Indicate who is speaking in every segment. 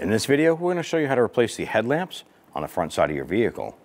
Speaker 1: In this video, we're going to show you how to replace the headlamps on the front side of your vehicle.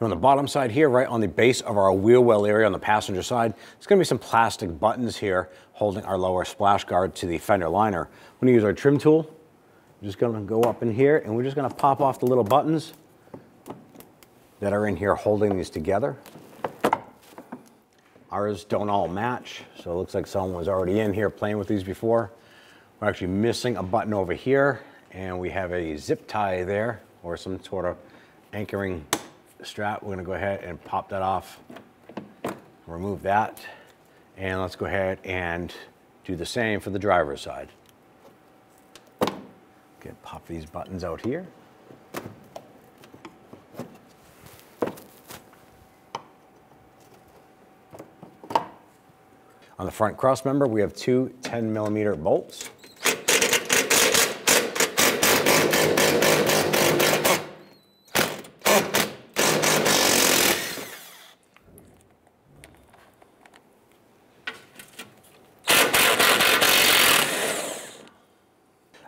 Speaker 1: Now on the bottom side here, right on the base of our wheel well area on the passenger side, there's going to be some plastic buttons here holding our lower splash guard to the fender liner. We're going to use our trim tool. I'm just going to go up in here and we're just going to pop off the little buttons that are in here holding these together. Ours don't all match, so it looks like someone was already in here playing with these before. We're actually missing a button over here, and we have a zip tie there, or some sort of anchoring strap. We're gonna go ahead and pop that off, remove that, and let's go ahead and do the same for the driver's side. Okay, pop these buttons out here. On the front cross member, we have two 10 millimeter bolts.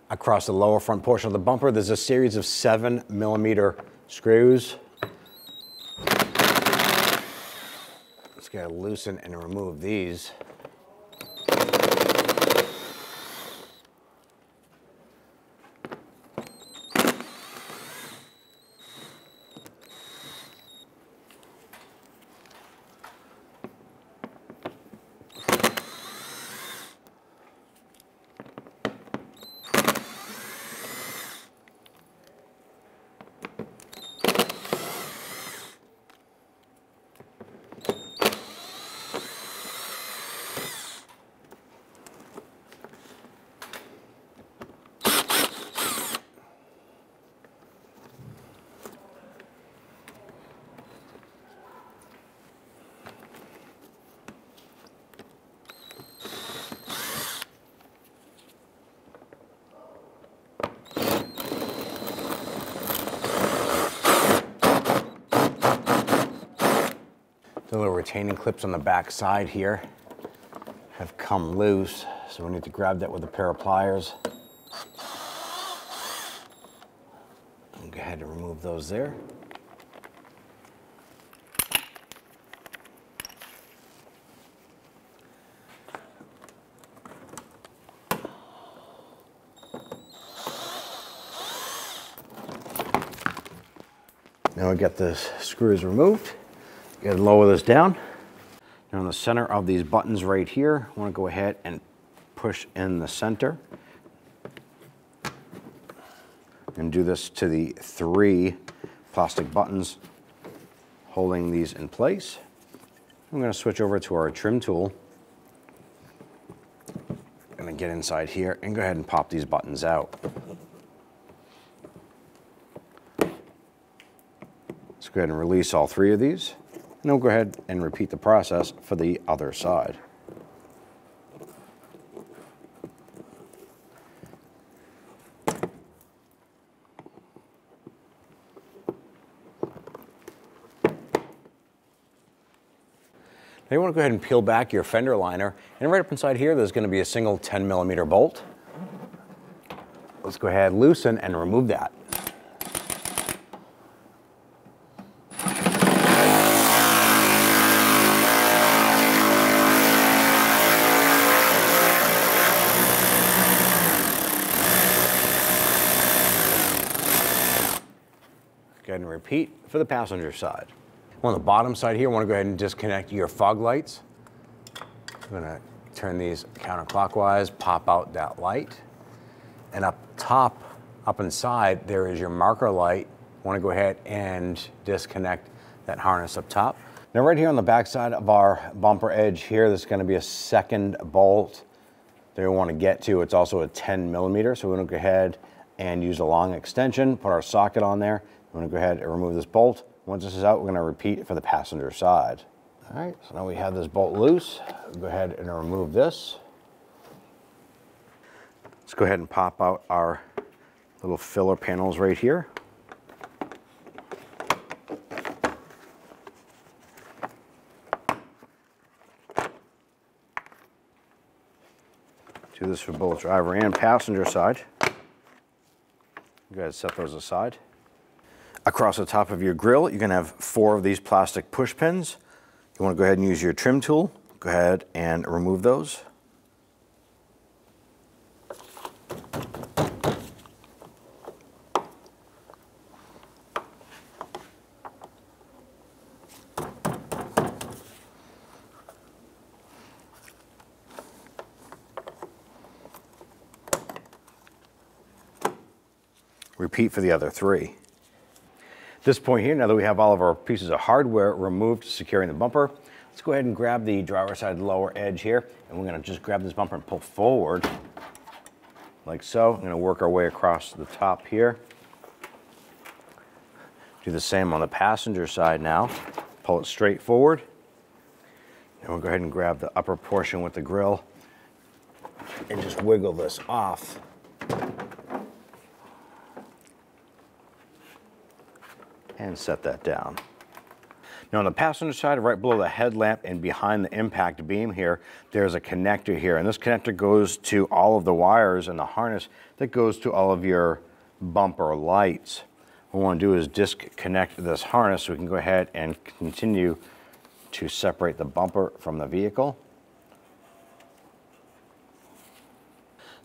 Speaker 1: Across the lower front portion of the bumper, there's a series of seven millimeter screws. Let's get loosen and remove these. Little retaining clips on the back side here have come loose, so we need to grab that with a pair of pliers. And go ahead and remove those there. Now we get the screws removed. Gotta lower this down. Now in the center of these buttons right here, I wanna go ahead and push in the center. And do this to the three plastic buttons holding these in place. I'm gonna switch over to our trim tool. Gonna get inside here and go ahead and pop these buttons out. Let's go ahead and release all three of these. And we'll go ahead and repeat the process for the other side. Now you want to go ahead and peel back your fender liner and right up inside here there's going to be a single 10 millimeter bolt. Let's go ahead, loosen and remove that. Repeat for the passenger side. On the bottom side here, I want to go ahead and disconnect your fog lights. I'm going to turn these counterclockwise, pop out that light. And up top, up inside, there is your marker light. I want to go ahead and disconnect that harness up top. Now right here on the back side of our bumper edge here, there's going to be a second bolt that we want to get to. It's also a 10 millimeter, so we're going to go ahead and use a long extension, put our socket on there, I'm gonna go ahead and remove this bolt. Once this is out, we're gonna repeat it for the passenger side. All right, so now we have this bolt loose. Go ahead and remove this. Let's go ahead and pop out our little filler panels right here. Do this for both driver and passenger side. Go ahead set those aside. Across the top of your grill, you're gonna have four of these plastic push pins. You wanna go ahead and use your trim tool. Go ahead and remove those. Repeat for the other three. This point here, now that we have all of our pieces of hardware removed, securing the bumper, let's go ahead and grab the driver side lower edge here, and we're gonna just grab this bumper and pull forward, like so. I'm gonna work our way across the top here. Do the same on the passenger side now. Pull it straight forward. And we'll go ahead and grab the upper portion with the grill and just wiggle this off. And set that down. Now on the passenger side, right below the headlamp and behind the impact beam here, there's a connector here. And this connector goes to all of the wires and the harness that goes to all of your bumper lights. What we want to do is disconnect this harness so we can go ahead and continue to separate the bumper from the vehicle.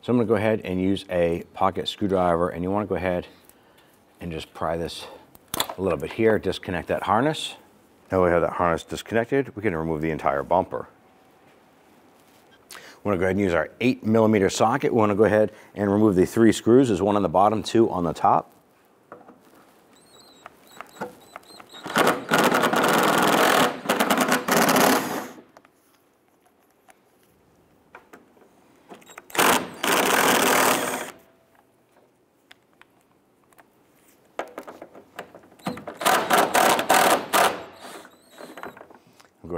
Speaker 1: So I'm going to go ahead and use a pocket screwdriver and you want to go ahead and just pry this a little bit here, disconnect that harness. Now we have that harness disconnected, we can remove the entire bumper. We want to go ahead and use our 8 millimeter socket. We want to go ahead and remove the three screws. There's one on the bottom, two on the top.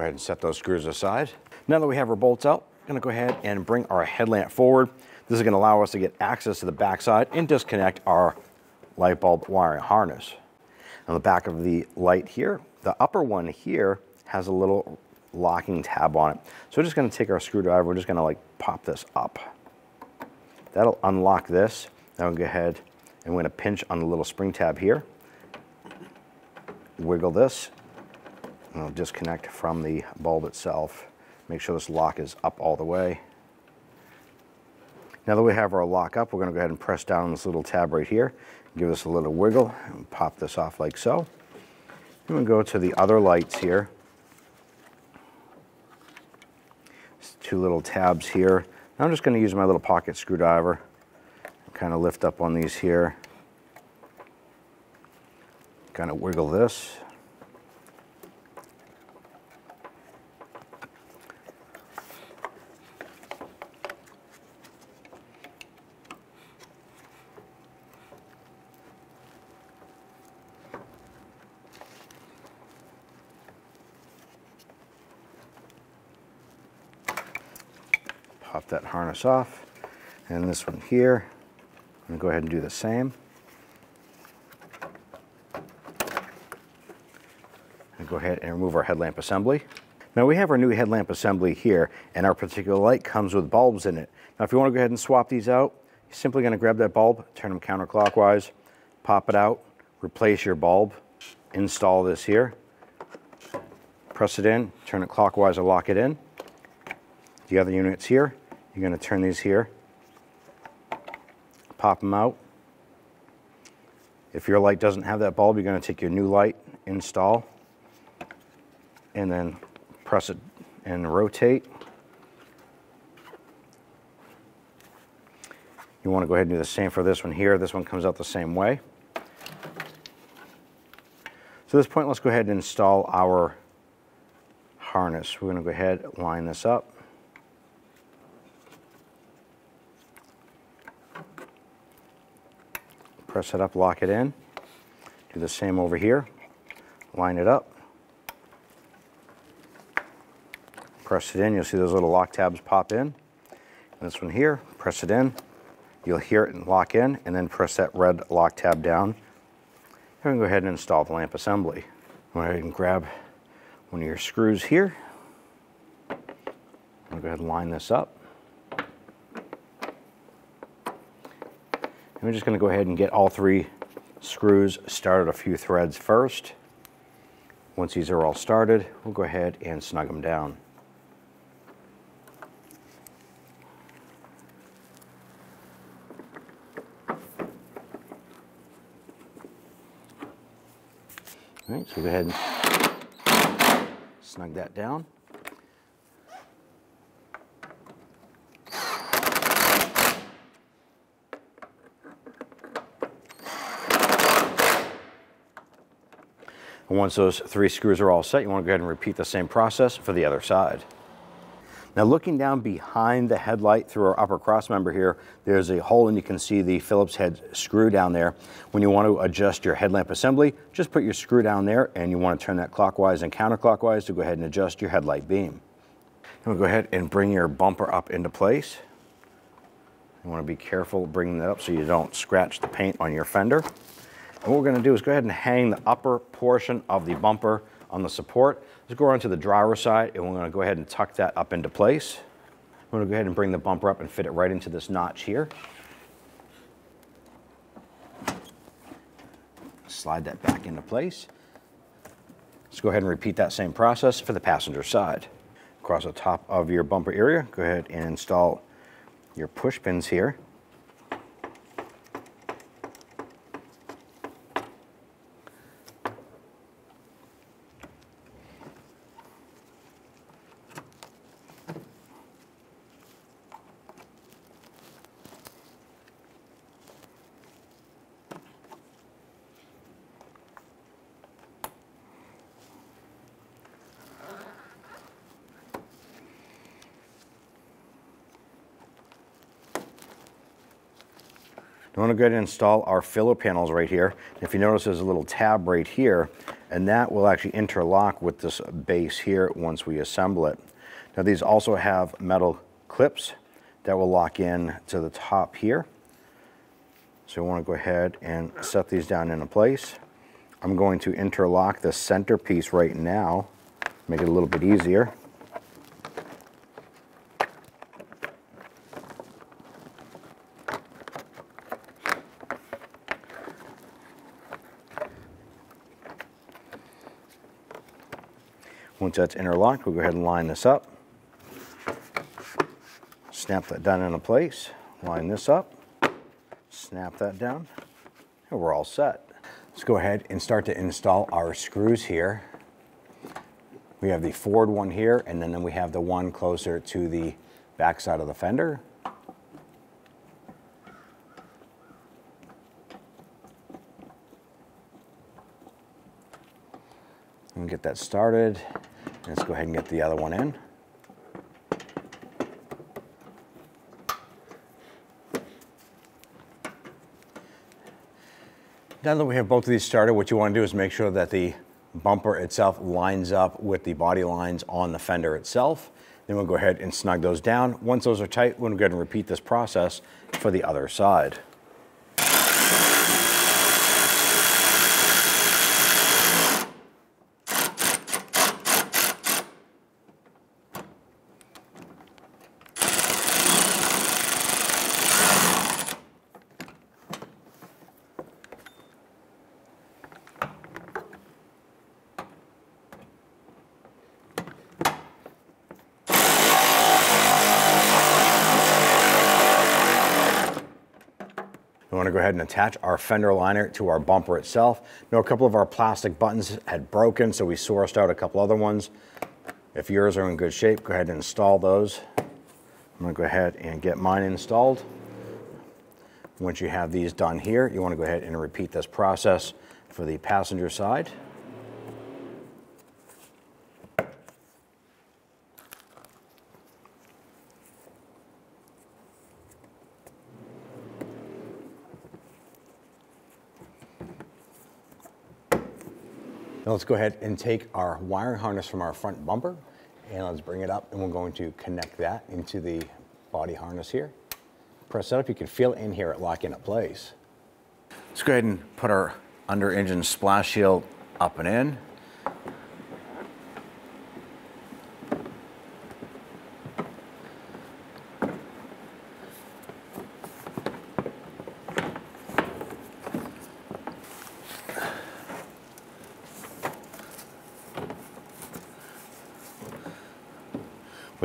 Speaker 1: Ahead and set those screws aside. Now that we have our bolts out, I'm gonna go ahead and bring our headlamp forward. This is gonna allow us to get access to the backside and disconnect our light bulb wiring harness. On the back of the light here, the upper one here has a little locking tab on it. So we're just gonna take our screwdriver, we're just gonna like pop this up. That'll unlock this. Now we'll go ahead and we're gonna pinch on the little spring tab here. Wiggle this, and I'll disconnect from the bulb itself. Make sure this lock is up all the way. Now that we have our lock up, we're gonna go ahead and press down this little tab right here. Give this a little wiggle and pop this off like so. I'm gonna go to the other lights here. two little tabs here. Now I'm just gonna use my little pocket screwdriver kind of lift up on these here. Kind of wiggle this. pop that harness off. And this one here, I'm gonna go ahead and do the same. And go ahead and remove our headlamp assembly. Now we have our new headlamp assembly here and our particular light comes with bulbs in it. Now if you wanna go ahead and swap these out, you're simply gonna grab that bulb, turn them counterclockwise, pop it out, replace your bulb, install this here, press it in, turn it clockwise and lock it in. The other units here, you're going to turn these here, pop them out. If your light doesn't have that bulb, you're going to take your new light, install, and then press it and rotate. You want to go ahead and do the same for this one here. This one comes out the same way. So at this point, let's go ahead and install our harness. We're going to go ahead, and line this up. Press it up, lock it in. Do the same over here. Line it up. Press it in, you'll see those little lock tabs pop in. And this one here, press it in. You'll hear it and lock in, and then press that red lock tab down. And go ahead and install the lamp assembly. Go ahead and grab one of your screws here. I'll go ahead and line this up. We're just gonna go ahead and get all three screws started a few threads first. Once these are all started, we'll go ahead and snug them down. All right, so go ahead and snug that down. Once those three screws are all set, you want to go ahead and repeat the same process for the other side. Now looking down behind the headlight through our upper cross member here, there's a hole and you can see the Phillips head screw down there. When you want to adjust your headlamp assembly, just put your screw down there and you want to turn that clockwise and counterclockwise to go ahead and adjust your headlight beam. We'll go ahead and bring your bumper up into place. You want to be careful bringing that up so you don't scratch the paint on your fender. And what we're gonna do is go ahead and hang the upper portion of the bumper on the support. Let's go around to the driver's side and we're gonna go ahead and tuck that up into place. I'm gonna go ahead and bring the bumper up and fit it right into this notch here. Slide that back into place. Let's go ahead and repeat that same process for the passenger side. Across the top of your bumper area, go ahead and install your push pins here. Want to go ahead and install our filler panels right here. If you notice there's a little tab right here and that will actually interlock with this base here once we assemble it. Now these also have metal clips that will lock in to the top here. So we want to go ahead and set these down into place. I'm going to interlock the center piece right now, make it a little bit easier. Once that's interlocked, we'll go ahead and line this up. Snap that down into place, line this up, snap that down, and we're all set.
Speaker 2: Let's go ahead and start to install our screws here. We have the forward one here, and then, then we have the one closer to the back side of the fender. And get that started. Let's go ahead and get the other one in. Now that we have both of these started, what you want to do is make sure that the bumper itself lines up with the body lines on the fender itself. Then we'll go ahead and snug those down. Once those are tight, we'll go ahead and repeat this process for the other side. To go ahead and attach our fender liner to our bumper itself. Now a couple of our plastic buttons had broken, so we sourced out a couple other ones. If yours are in good shape, go ahead and install those. I'm going to go ahead and get mine installed. Once you have these done here, you want to go ahead and repeat this process for the passenger side. Now let's go ahead and take our wiring harness from our front bumper and let's bring it up and we're going to connect that into the body harness here. Press that up, you can feel in here it lock into place.
Speaker 1: Let's go ahead and put our under engine splash shield up and in.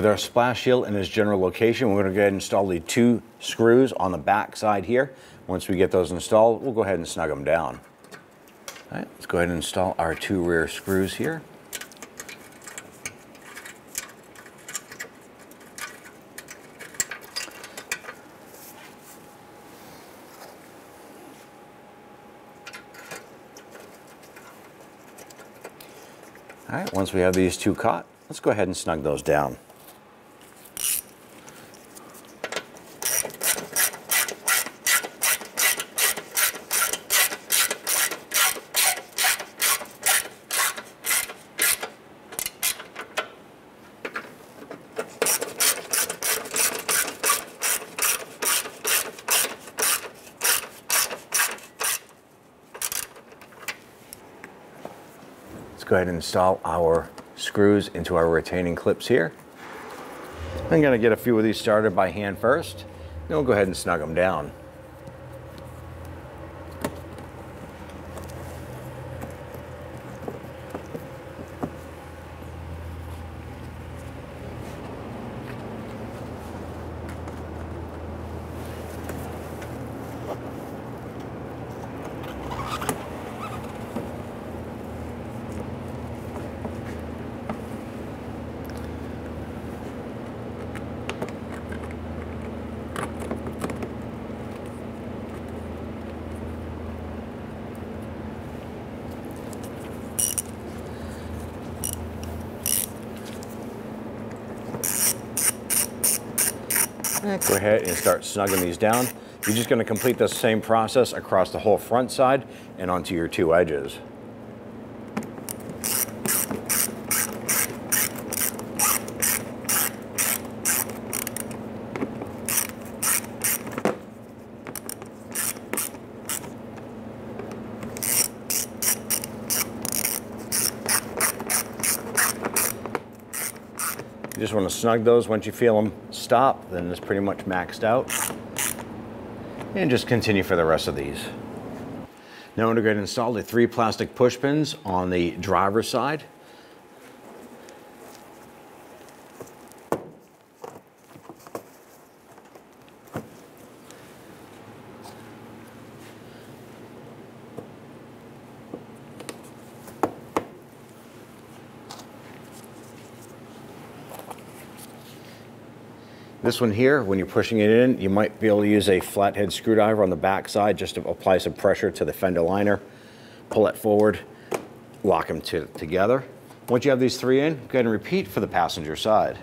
Speaker 1: With our splash shield in its general location, we're going to go ahead and install the two screws on the back side here. Once we get those installed, we'll go ahead and snug them down. All right, let's go ahead and install our two rear screws here. All right, once we have these two caught, let's go ahead and snug those down. Install our screws into our retaining clips here. I'm gonna get a few of these started by hand first, then we'll go ahead and snug them down. Go ahead and start snugging these down. You're just gonna complete the same process across the whole front side and onto your two edges. You just want to snug those. Once you feel them stop, then it's pretty much maxed out. And just continue for the rest of these. Now I'm to go ahead and install the three plastic push pins on the driver's side. This one here, when you're pushing it in, you might be able to use a flathead screwdriver on the back side just to apply some pressure to the fender liner. Pull it forward, lock them to, together. Once you have these three in, go ahead and repeat for the passenger side.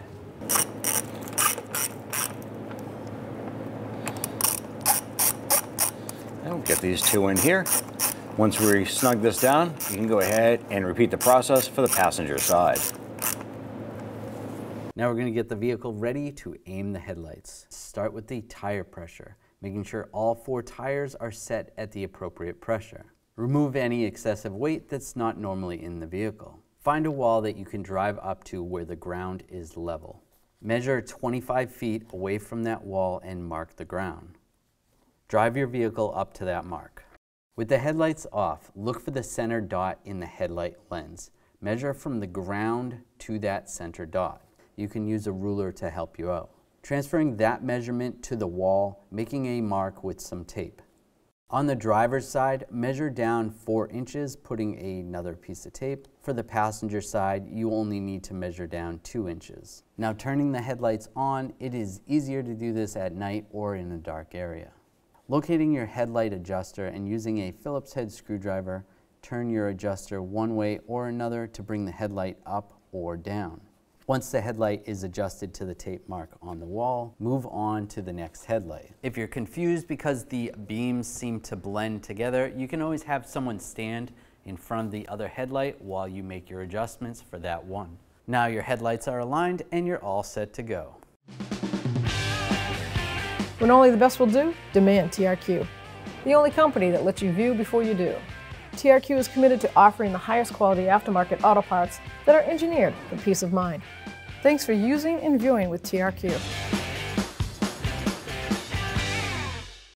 Speaker 1: And we'll get these two in here. Once we snug this down, you can go ahead and repeat the process for the passenger side.
Speaker 3: Now we're going to get the vehicle ready to aim the headlights. Start with the tire pressure, making sure all four tires are set at the appropriate pressure. Remove any excessive weight that's not normally in the vehicle. Find a wall that you can drive up to where the ground is level. Measure 25 feet away from that wall and mark the ground. Drive your vehicle up to that mark. With the headlights off, look for the center dot in the headlight lens. Measure from the ground to that center dot you can use a ruler to help you out. Transferring that measurement to the wall, making a mark with some tape. On the driver's side, measure down 4 inches, putting another piece of tape. For the passenger side, you only need to measure down 2 inches. Now turning the headlights on, it is easier to do this at night or in a dark area. Locating your headlight adjuster and using a Phillips head screwdriver, turn your adjuster one way or another to bring the headlight up or down. Once the headlight is adjusted to the tape mark on the wall, move on to the next headlight. If you're confused because the beams seem to blend together, you can always have someone stand in front of the other headlight while you make your adjustments for that one. Now your headlights are aligned and you're all set to go.
Speaker 4: When only the best will do, demand TRQ. The only company that lets you view before you do. TRQ is committed to offering the highest quality aftermarket auto parts that are engineered for peace of mind. Thanks for using and viewing with TRQ.